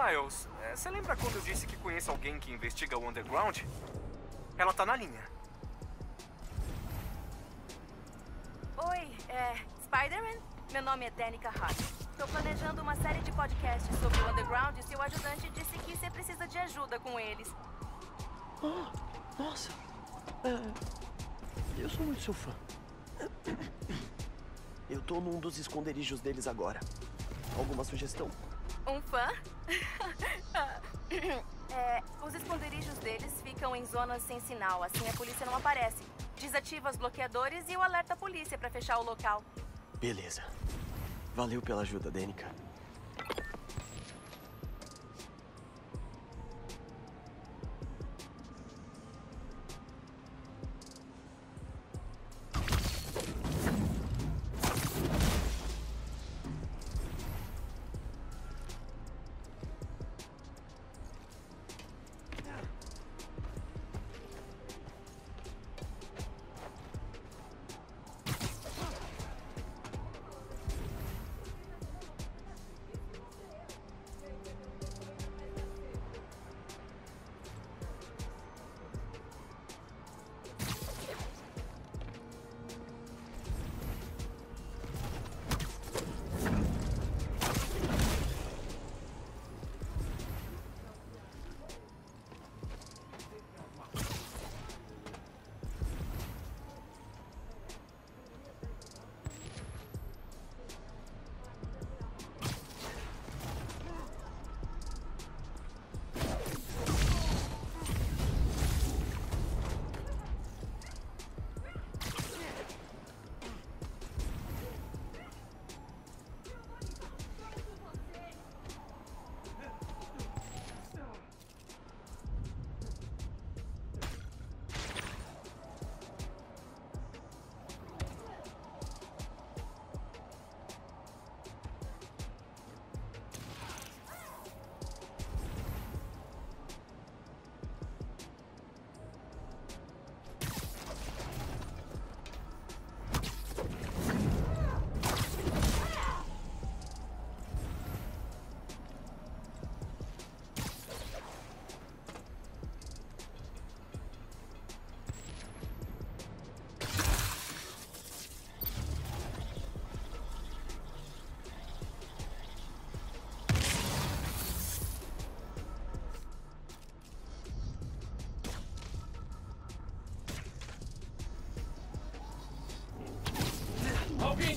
Miles, é, você lembra quando eu disse que conheço alguém que investiga o underground? Ela tá na linha. Oi, é. Spider-Man? Meu nome é Danica Hart. Estou planejando uma série de podcasts sobre o underground e seu ajudante disse que você precisa de ajuda com eles. Oh, nossa. É, eu sou muito seu fã. Eu tô num dos esconderijos deles agora. Alguma sugestão? Um fã? é, os esconderijos deles ficam em zonas sem sinal, assim a polícia não aparece. Desativa os bloqueadores e o alerta a polícia para fechar o local. Beleza. Valeu pela ajuda, Denica.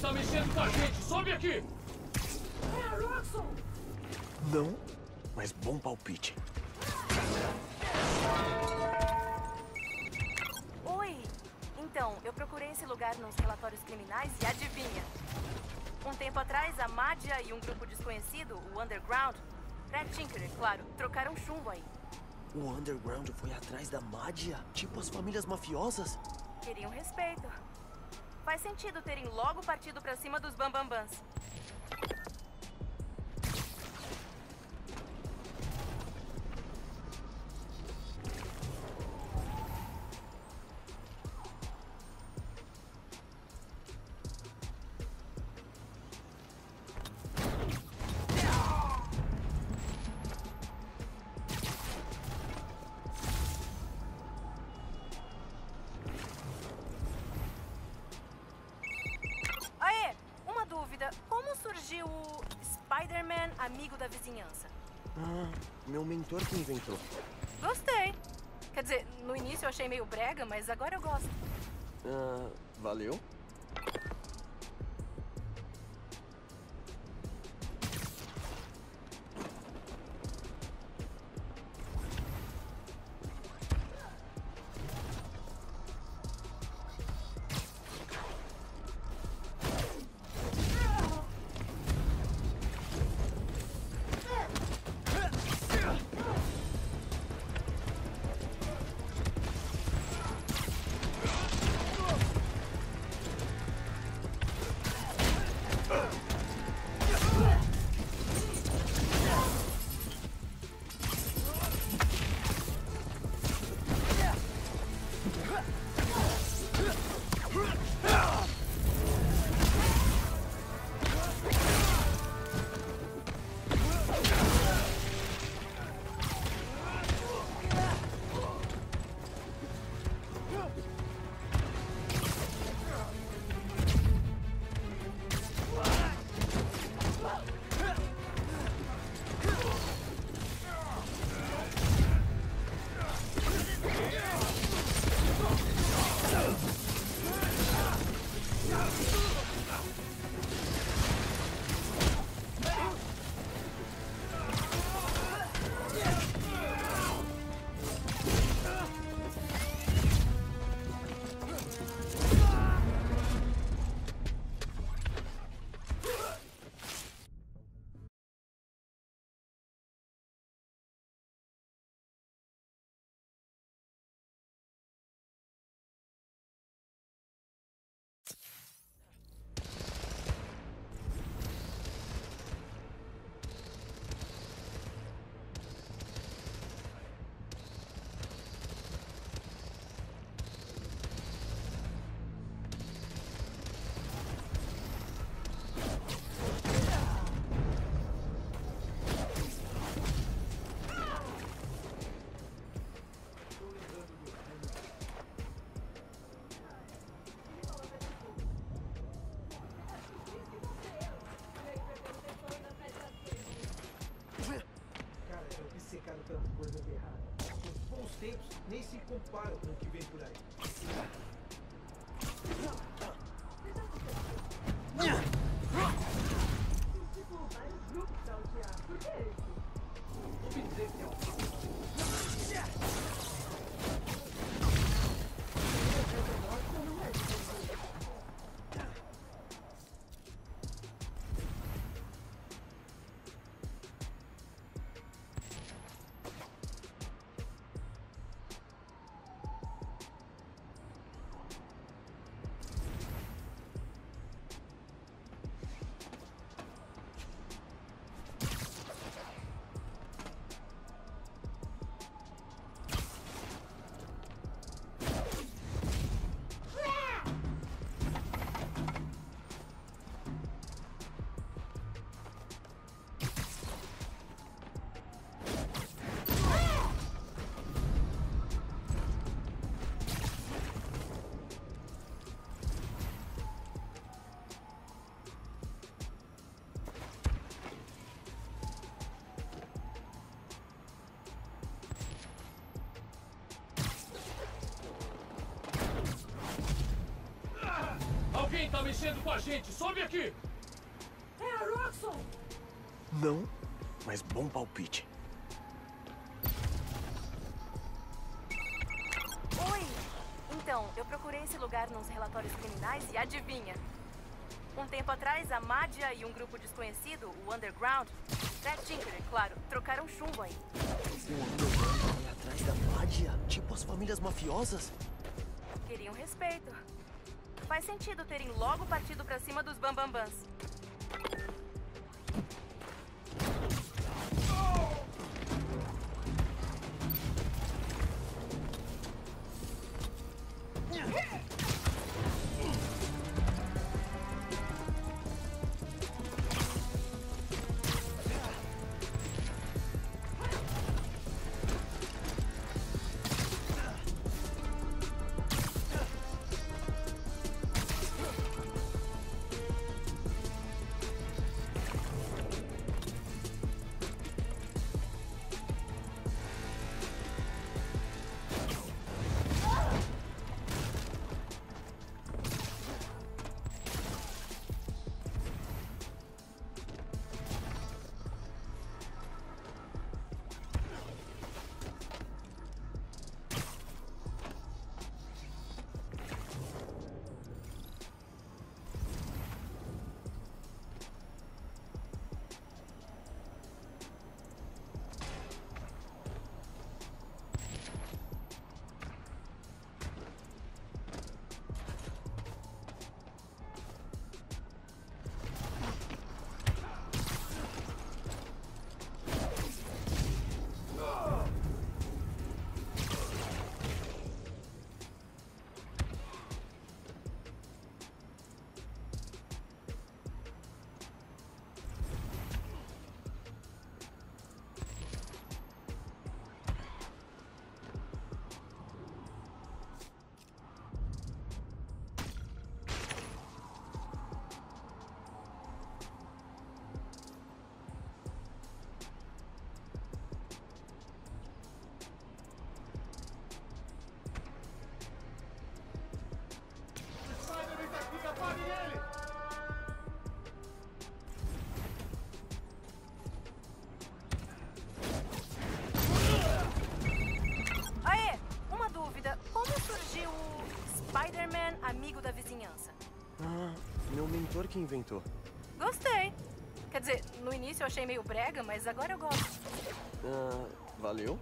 Está mexendo com a gente! Sobe aqui! É, Roxxon! Não, mas bom palpite. Oi! Então, eu procurei esse lugar nos relatórios criminais e adivinha? Um tempo atrás, a Madia e um grupo desconhecido, o Underground, Fred Tinkerer, claro, trocaram chumbo aí. O Underground foi atrás da Madia? Tipo as famílias mafiosas? Queriam respeito. Faz sentido terem logo partido pra cima dos Bambambans. Amigo da vizinhança? Ah, meu mentor que inventou. Gostei. Quer dizer, no início eu achei meio brega, mas agora eu gosto. Ah, valeu. tanta coisa errada. Os bons tempos nem se comparam com o que vem por aí. Tá mexendo com a gente! Sobe aqui! É a Roxxon! Não, mas bom palpite. Oi! Então, eu procurei esse lugar nos relatórios criminais e adivinha? Um tempo atrás, a Madia e um grupo desconhecido, o Underground, Fred Tinker, claro, trocaram chumbo aí. O Underground foi atrás da Mádia? Tipo as famílias mafiosas? Queriam respeito. Faz sentido terem logo partido pra cima dos Bambambans. Aê, uma dúvida. Como surgiu o Spider-Man amigo da vizinhança? Ah, meu mentor que inventou. Gostei. Quer dizer, no início eu achei meio brega, mas agora eu gosto. Ah, valeu?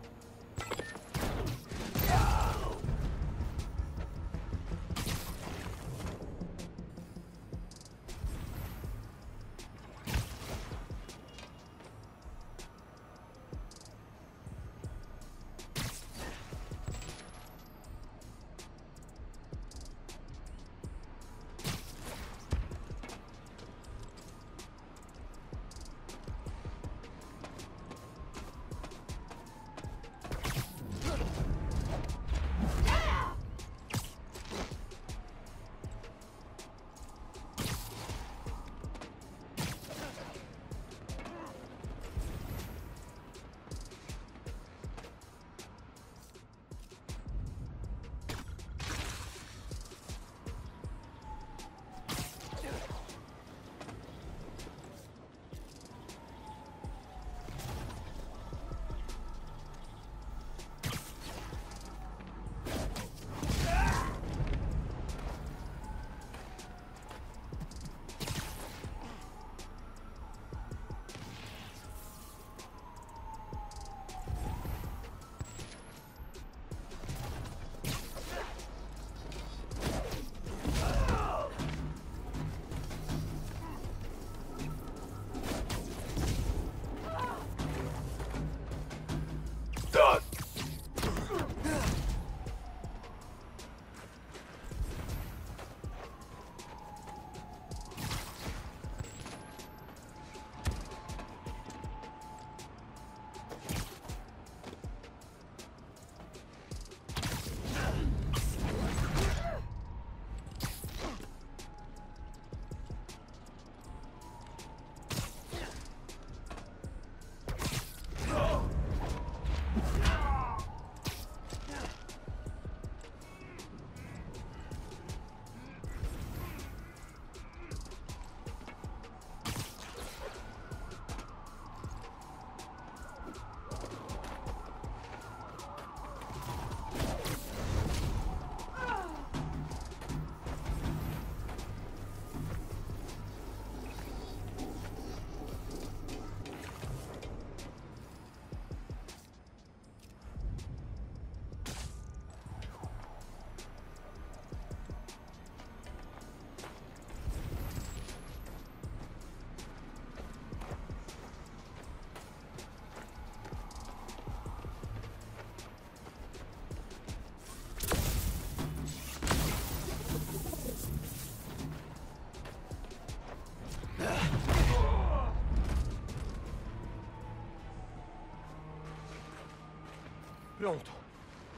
Pronto.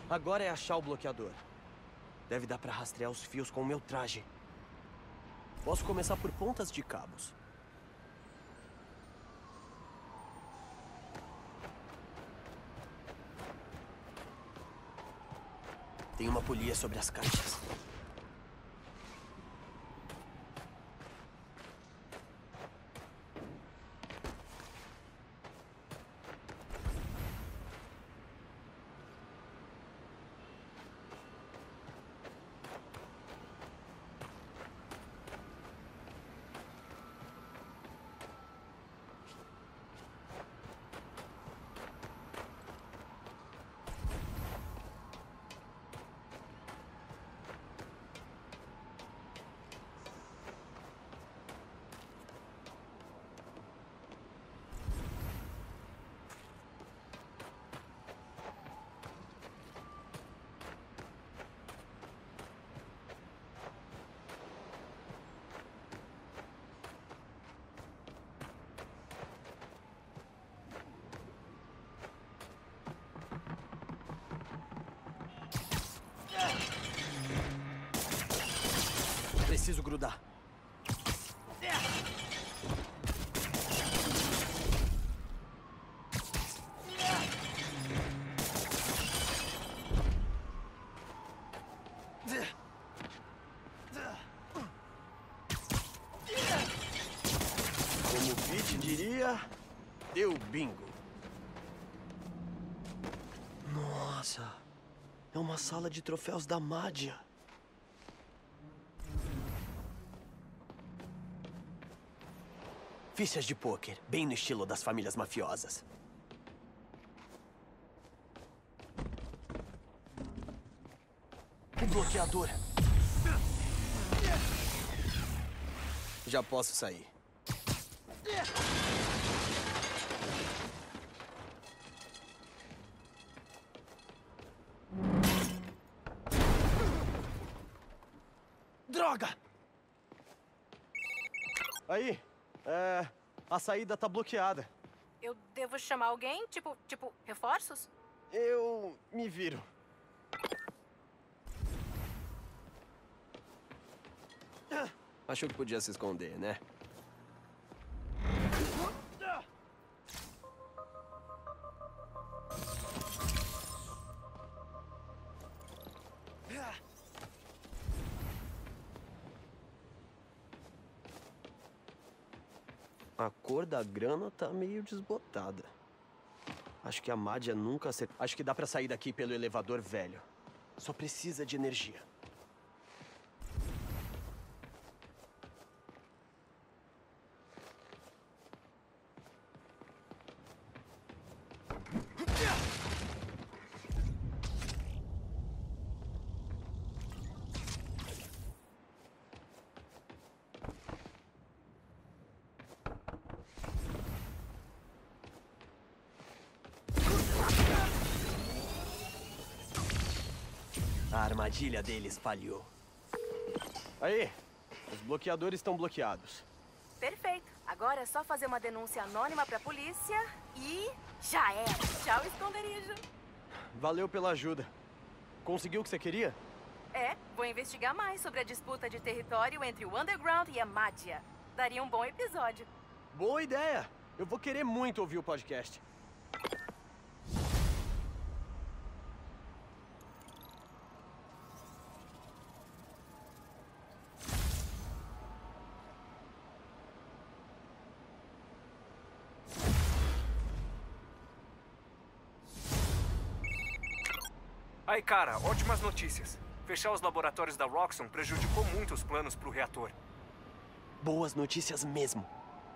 Agora é achar o bloqueador. Deve dar pra rastrear os fios com o meu traje. Posso começar por pontas de cabos. Tem uma polia sobre as caixas. Preciso grudar. Como o Pete diria, deu bingo. Nossa, é uma sala de troféus da Mádia. Fichas de pôquer, bem no estilo das famílias mafiosas. O bloqueador. Já posso sair. Saída tá bloqueada. Eu devo chamar alguém? Tipo, tipo, reforços? Eu me viro. Achou que podia se esconder, né? Grana tá meio desbotada. Acho que a Mádia nunca acertou. Acho que dá pra sair daqui pelo elevador velho. Só precisa de energia. A armadilha deles falhou. Aí, os bloqueadores estão bloqueados. Perfeito. Agora é só fazer uma denúncia anônima pra polícia e já era. Tchau, esconderijo. Valeu pela ajuda. Conseguiu o que você queria? É, vou investigar mais sobre a disputa de território entre o Underground e a Mádia. Daria um bom episódio. Boa ideia! Eu vou querer muito ouvir o podcast. Aí, cara, ótimas notícias. Fechar os laboratórios da Roxxon prejudicou muito os planos pro reator. Boas notícias mesmo.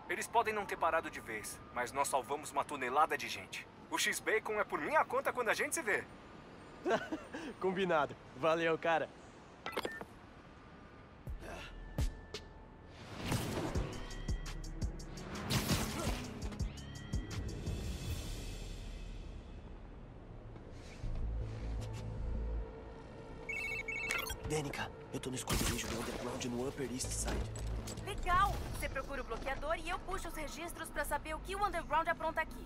Eles podem não ter parado de vez, mas nós salvamos uma tonelada de gente. O X-Bacon é por minha conta quando a gente se vê. Combinado. Valeu, cara. Danica, eu tô no esconderijo do Underground no Upper East Side. Legal! Você procura o bloqueador e eu puxo os registros pra saber o que o Underground apronta aqui.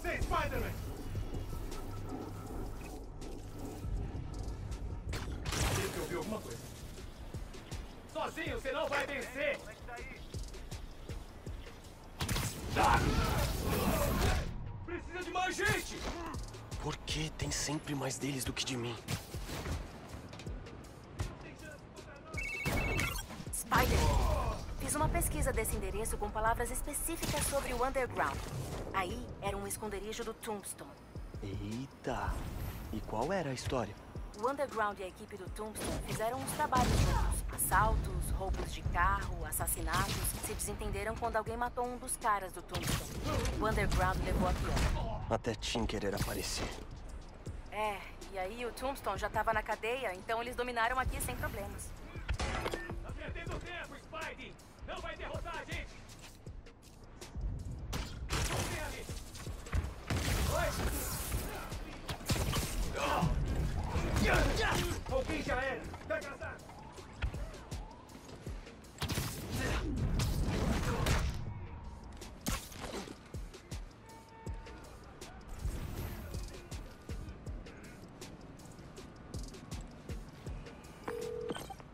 Você, Spider-Man! Sabia que alguma coisa. Sozinho você não vai vencer! Precisa de mais gente! Por que tem sempre mais deles do que de mim? Desse endereço com palavras específicas sobre o Underground. Aí era um esconderijo do Tombstone. Eita! E qual era a história? O Underground e a equipe do Tombstone fizeram uns trabalhos juntos. Assaltos, roubos de carro, assassinatos. Se desentenderam quando alguém matou um dos caras do Tombstone. O Underground levou a pior. Até Tinkerer aparecer. É, e aí o Tombstone já tava na cadeia, então eles dominaram aqui sem problemas. Tá perdendo tempo, Spidey! Não vai derrotar a gente! Vem ali! Alguém já era! As armas!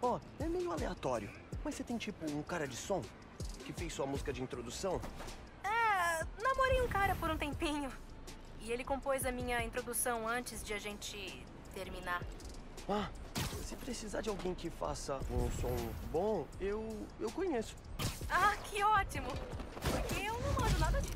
Ó, é meio aleatório. Mas você tem tipo um cara de som? Que fez sua música de introdução? É, namorei um cara por um tempinho. E ele compôs a minha introdução antes de a gente terminar. Ah, se precisar de alguém que faça um som bom, eu, eu conheço. Ah, que ótimo! Porque eu não manjo nada disso.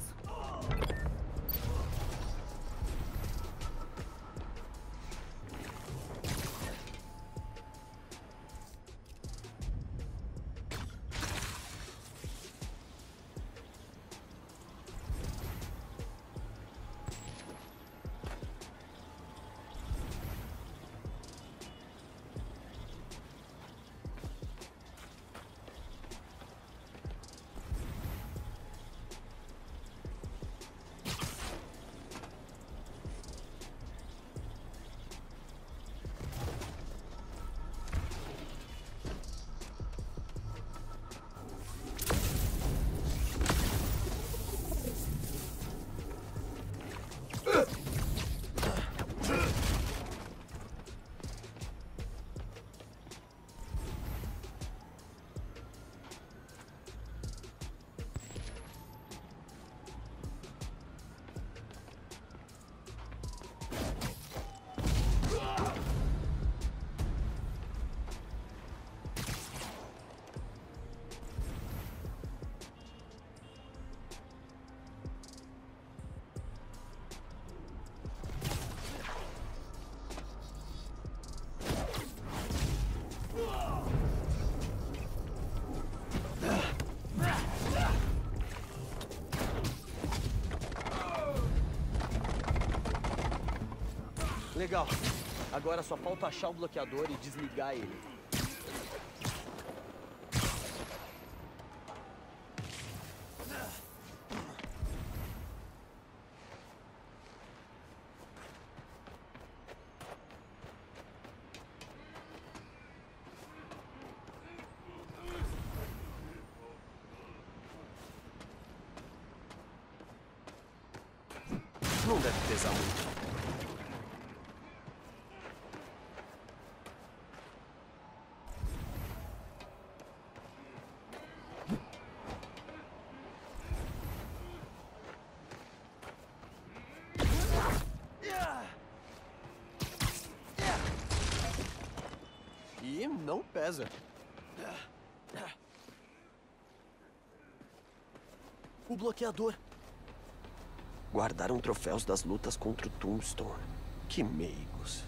Legal. Agora só falta achar o bloqueador e desligar ele. Bloqueador. Guardaram troféus das lutas contra o Tombstone. Que meigos.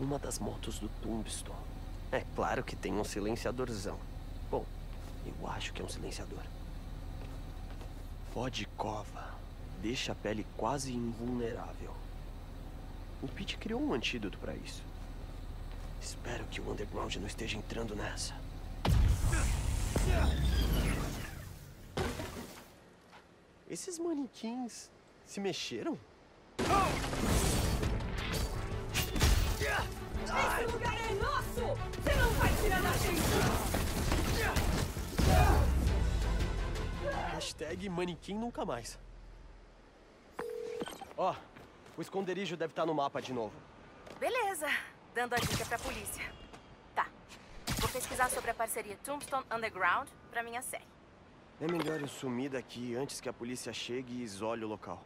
Uma das motos do Tombstone. É claro que tem um silenciadorzão. Bom, eu acho que é um silenciador. Pó de cova. Deixa a pele quase invulnerável. O Pete criou um antídoto pra isso. Espero que o Underground não esteja entrando nessa. Esses manequins se mexeram? Esse lugar é nosso! Você não vai tirar da gente! Hashtag manequim nunca mais. Ó, o esconderijo deve estar no mapa de novo. Beleza. Dando a dica pra polícia. Pesquisar sobre a parceria Tombstone Underground pra minha série. É melhor eu sumir daqui antes que a polícia chegue e isole o local.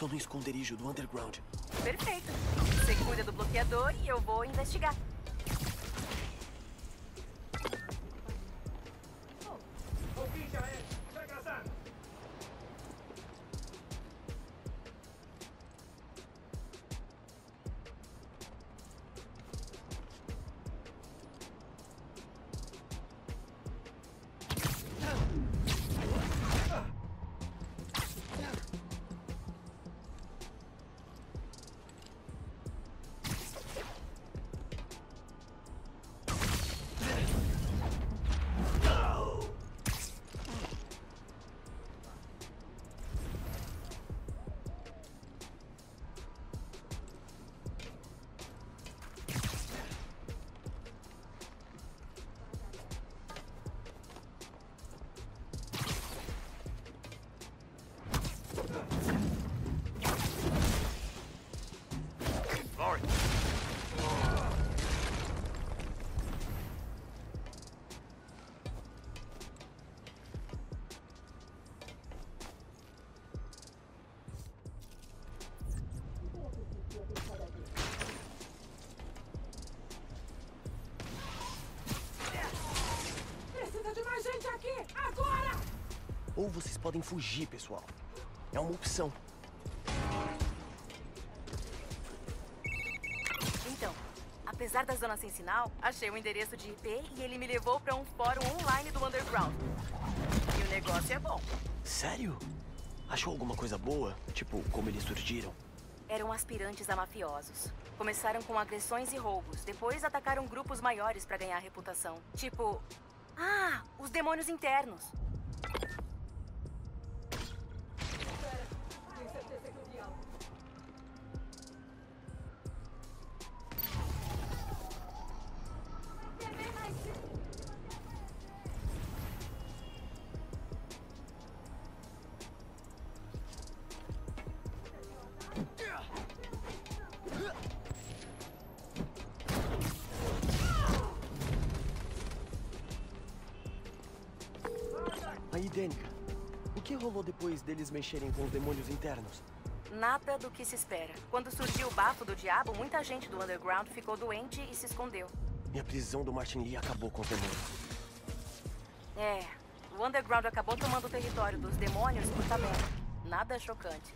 Tô no esconderijo do Underground. Perfeito. Você cuida do bloqueador e eu vou investigar. Ou vocês podem fugir, pessoal. É uma opção. Então, apesar da zona sem sinal, achei o endereço de IP e ele me levou pra um fórum online do Underground. E o negócio é bom. Sério? Achou alguma coisa boa? Tipo, como eles surgiram? Eram aspirantes a mafiosos. Começaram com agressões e roubos, depois atacaram grupos maiores pra ganhar reputação. Tipo, ah, os demônios internos. Deles mexerem com os demônios internos? Nada do que se espera. Quando surgiu o bafo do diabo, muita gente do Underground ficou doente e se escondeu. E a prisão do Martin Lee acabou com os demônios. É, o Underground acabou tomando o território dos demônios por tabela. Nada chocante.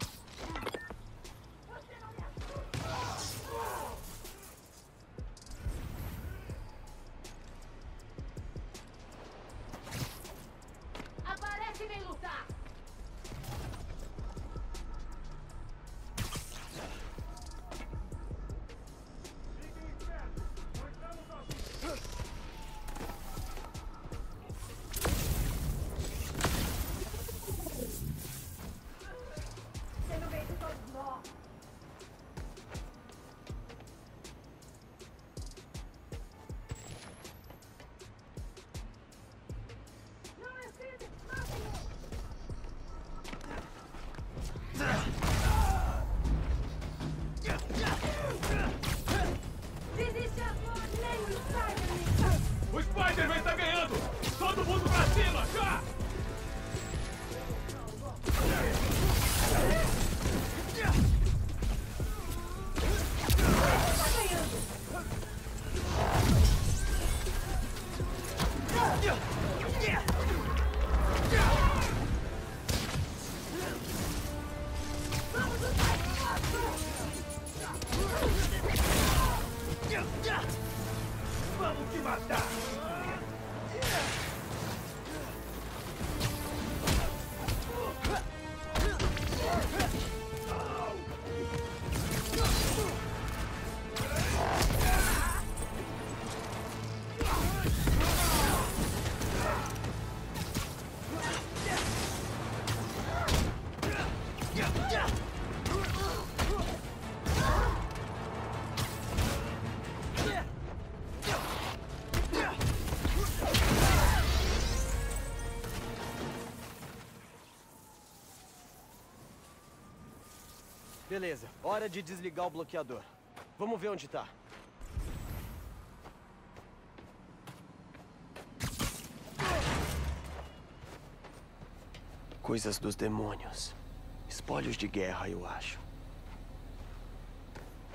Hora de desligar o bloqueador. Vamos ver onde tá. Coisas dos demônios. Espólios de guerra, eu acho.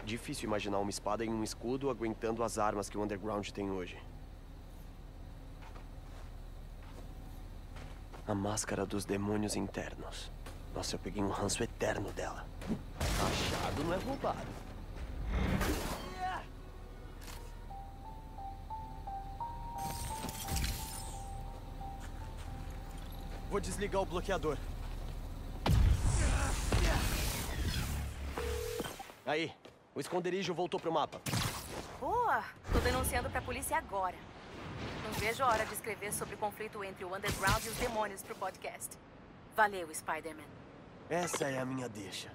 Difícil imaginar uma espada em um escudo aguentando as armas que o Underground tem hoje. A máscara dos demônios internos. Nossa, eu peguei um ranço eterno dela. Achado não é roubado. Vou desligar o bloqueador. Aí, o esconderijo voltou pro mapa. Boa! Tô denunciando pra polícia agora. Não vejo a hora de escrever sobre o conflito entre o Underground e os demônios pro podcast. Valeu, Spider-Man. Essa é a minha deixa.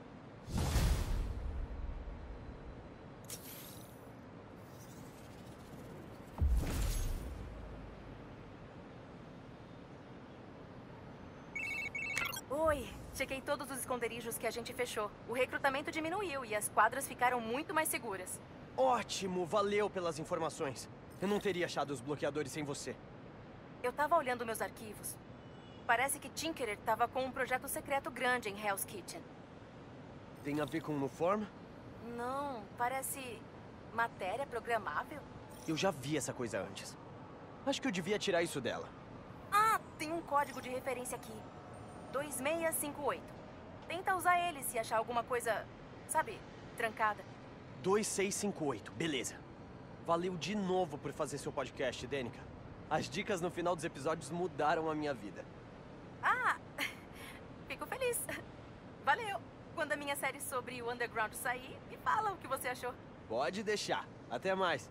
Oi, chequei todos os esconderijos que a gente fechou. O recrutamento diminuiu e as quadras ficaram muito mais seguras. Ótimo, valeu pelas informações. Eu não teria achado os bloqueadores sem você. Eu tava olhando meus arquivos. Parece que Tinkerer tava com um projeto secreto grande em Hell's Kitchen. Tem a ver com o Nuform? Não, parece matéria programável. Eu já vi essa coisa antes. Acho que eu devia tirar isso dela. Ah, tem um código de referência aqui. 2658. Tenta usar ele se achar alguma coisa, sabe, trancada. 2658, beleza. Valeu de novo por fazer seu podcast, Dênica. As dicas no final dos episódios mudaram a minha vida. Ah, fico feliz. Valeu. Quando a minha série sobre o Underground sair, me fala o que você achou. Pode deixar. Até mais.